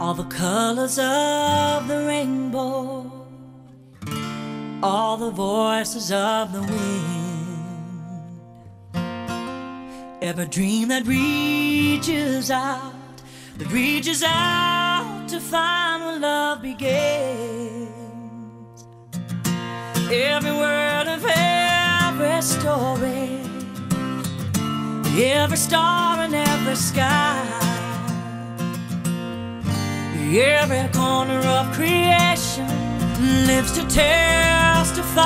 all the colors of the rainbow, all the voices of the wind, every dream that reaches out, that reaches out to find where love begins. Every word of every story, every star in every sky. Every corner of creation lives to testify.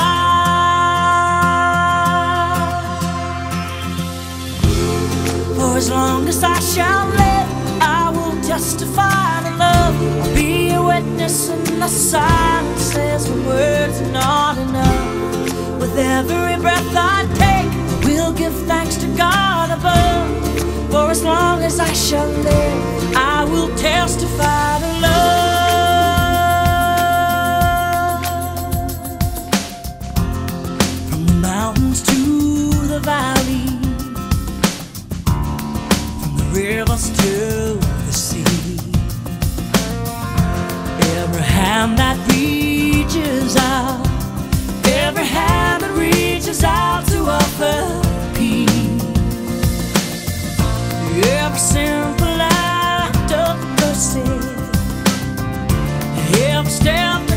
For as long as I shall live, I will testify to love. I'll be a witness in the silences when words are not enough. With every breath I take, we'll give thanks to God above. For as long as I shall live, I will testify hand that reaches out, every hand that reaches out to offer peace. Every simple act of mercy, every step.